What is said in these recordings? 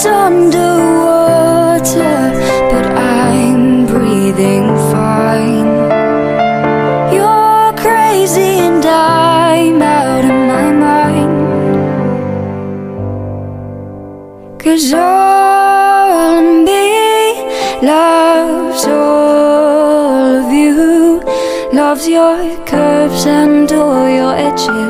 head's underwater, but I'm breathing fine. You're crazy and I'm out of my mind. Cause all of me loves all of you Loves your curves and all your edges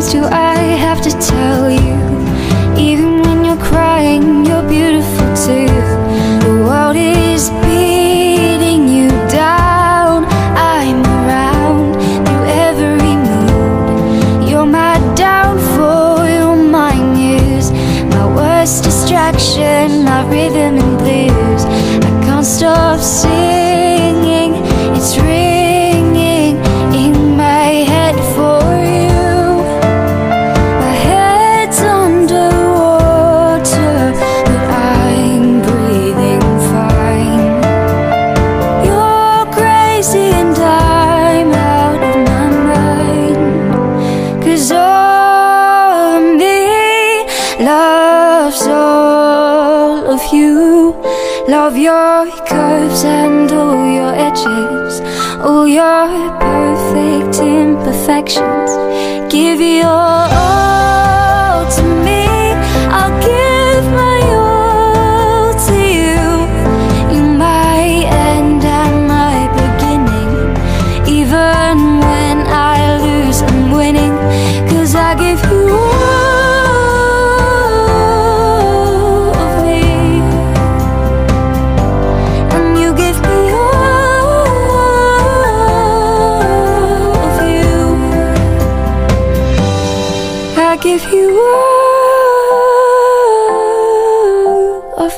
times do I have to tell Cause all of me loves all of you. Love your curves and all your edges, all your perfect imperfections. Give your all to me.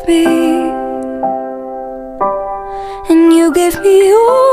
me, and you gave me all.